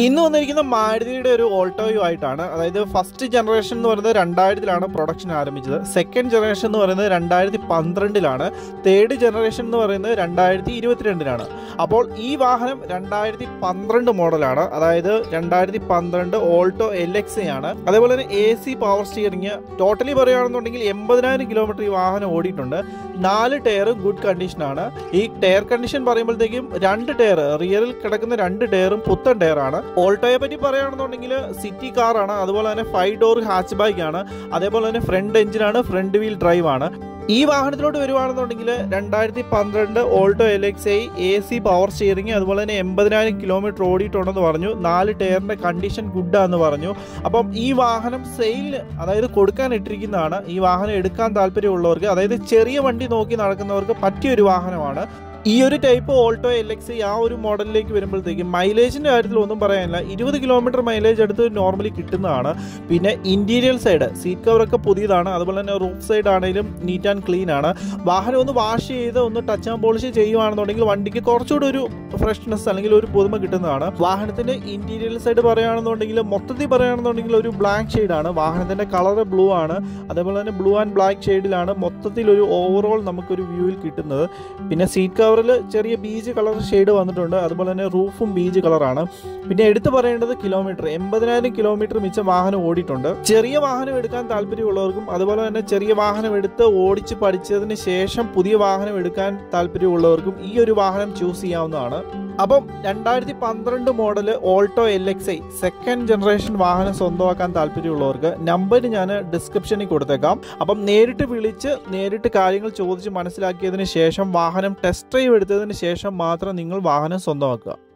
ഇന്ന് വന്നിരിക്കുന്ന മാരുതിയുടെ ഒരു ഓൾട്ടോയോ ആയിട്ടാണ്. അതായത് ഫസ്റ്റ് ജനറേഷൻ എന്ന് പറയുന്നത് രണ്ടായിരത്തിലാണ് പ്രൊഡക്ഷൻ ആരംഭിച്ചത്. സെക്കൻഡ് ജനറേഷൻ എന്ന് പറയുന്നത് രണ്ടായിരത്തി പന്ത്രണ്ടിലാണ് തേർഡ് ജനറേഷൻ എന്ന് പറയുന്നത് രണ്ടായിരത്തി ഇരുപത്തിരണ്ടിലാണ് അപ്പോൾ ഈ വാഹനം രണ്ടായിരത്തി പന്ത്രണ്ട് മോഡലാണ്. അതായത് രണ്ടായിരത്തി പന്ത്രണ്ട് ഓൾട്ടോ എൽ എക്സ് ആണ് അതേപോലെ തന്നെ A C power steering totally പറയുകയാണെന്നുണ്ടെങ്കിൽ എൺപതിനായിരം കിലോമീറ്റർ ഈ വാഹനം ഓടിയിട്ടുണ്ട്. നാല് ടയർ ഗുഡ് കണ്ടീഷനാണ് ഈ ടയർ കണ്ടീഷൻ പറയുമ്പോഴത്തേക്കും രണ്ട് ടയർ റിയറിൽ കിടക്കുന്ന രണ്ട് ടയറും പുത്തൻ ടയറാണ് ഓൾട്ടോയെ പറ്റി പറയുകയാണെന്നുണ്ടെങ്കിൽ സിറ്റി കാറാണ് അതുപോലെ തന്നെ ഫൈവ് ഡോർ ഹാച്ച് ബാഗ് ആണ് അതേപോലെ തന്നെ ഫ്രണ്ട് എഞ്ചിനാണ് ഫ്രണ്ട് വീൽ ഡ്രൈവ് ആണ്. ഈ വാഹനത്തിലോട്ട് വരുവാണെന്നുണ്ടെങ്കിൽ രണ്ടായിരത്തി പന്ത്രണ്ട് Alto L X I A C power steering അതുപോലെ തന്നെ എൺപതിനായിരം കിലോമീറ്റർ ഓടിയിട്ടുണ്ടെന്ന് പറഞ്ഞു. നാല് ടയറിന്റെ കണ്ടീഷൻ ഗുഡാന്ന് പറഞ്ഞു. അപ്പം ഈ വാഹനം സെയിൽ അതായത് കൊടുക്കാൻ ഇട്ടിരിക്കുന്നതാണ്. ഈ വാഹനം എടുക്കാൻ താല്പര്യമുള്ളവർക്ക് അതായത് ചെറിയ വണ്ടി നോക്കി നടക്കുന്നവർക്ക് പറ്റിയൊരു വാഹനമാണ്. ഈ ഒരു ടൈപ്പ് ഓൾട്ടോ എൽ എക്സ് ആ ഒരു മോഡലിലേക്ക് വരുമ്പോഴത്തേക്കും മൈലേജിന്റെ കാര്യത്തിൽ ഒന്നും പറയാനില്ല. ഇരുപത് കിലോമീറ്റർ മൈലേജ് അടുത്ത് നോർമലി കിട്ടുന്നതാണ്. പിന്നെ ഇന്റീരിയർ സൈഡ് സീറ്റ് കവറൊക്കെ പുതിയതാണ്. അതുപോലെ തന്നെ റൂഫ് സൈഡ് ആണെങ്കിലും നീറ്റ് ആൻഡ് ക്ലീൻ ആണ്. വാഹനം ഒന്ന് വാഷ് ചെയ്ത് ഒന്ന് ടച്ച് ആൻഡ് പോളിഷ് ചെയ്യുകയാണെന്നുണ്ടെങ്കിൽ വണ്ടിക്ക് കുറച്ചുകൂടി ഒരു ഫ്രഷ്നെസ് അല്ലെങ്കിൽ ഒരു പുതുമ കിട്ടുന്നതാണ്. വാഹനത്തിന്റെ ഇന്റീരിയർ സൈഡ് പറയുകയാണെന്നുണ്ടെങ്കിൽ മൊത്തത്തിൽ പറയുകയാണെന്നുണ്ടെങ്കിൽ ഒരു ബ്ലാക്ക് ഷെയ്ഡാണ് വാഹനത്തിന്റെ കളർ ബ്ലൂ ആണ്. അതേപോലെ തന്നെ ബ്ലൂ ആൻഡ് ബ്ലാക്ക് ഷെയ്ഡിലാണ് മൊത്തത്തിൽ ഒരു ഓവറോൾ നമുക്കൊരു വ്യൂവിൽ കിട്ടുന്നത്. പിന്നെ സീറ്റ് കവറിൽ ചെറിയ ബീജ് കളർ ഷെയ്ഡ് വന്നിട്ടുണ്ട്. അതുപോലെ തന്നെ റൂഫും ബീജ് കളറാണ്. പിന്നെ എടുത്തു പറയേണ്ടത് കിലോമീറ്റർ എൺപതിനായിരം കിലോമീറ്റർ മിച്ചം വാഹനം ഓടിയിട്ടുണ്ട്. ചെറിയ വാഹനം എടുക്കാൻ താല്പര്യമുള്ളവർക്കും അതുപോലെ തന്നെ ചെറിയ വാഹനം എടുത്ത് ഓടിച്ച് പഠിച്ചതിന് ശേഷം പുതിയ വാഹനം എടുക്കാൻ താല്പര്യമുള്ളവർക്കും ഈ ഒരു വാഹനം ചൂസ് ചെയ്യാവുന്നതാണ്. അപ്പം രണ്ടായിരത്തി പന്ത്രണ്ട് model Alto L X I second generation വാഹനം സ്വന്തമാക്കാൻ താല്പര്യമുള്ളവർക്ക് നമ്പർ ഞാൻ ഡിസ്ക്രിപ്ഷനിൽ കൊടുത്തേക്കാം. അപ്പം നേരിട്ട് വിളിച്ച് നേരിട്ട് കാര്യങ്ങൾ ചോദിച്ച് മനസ്സിലാക്കിയതിന് ശേഷം വാഹനം ടെസ്റ്റ് ഡ്രൈവ് എടുത്തതിന് ശേഷം മാത്രം നിങ്ങൾ വാഹനം സ്വന്തമാക്കുക.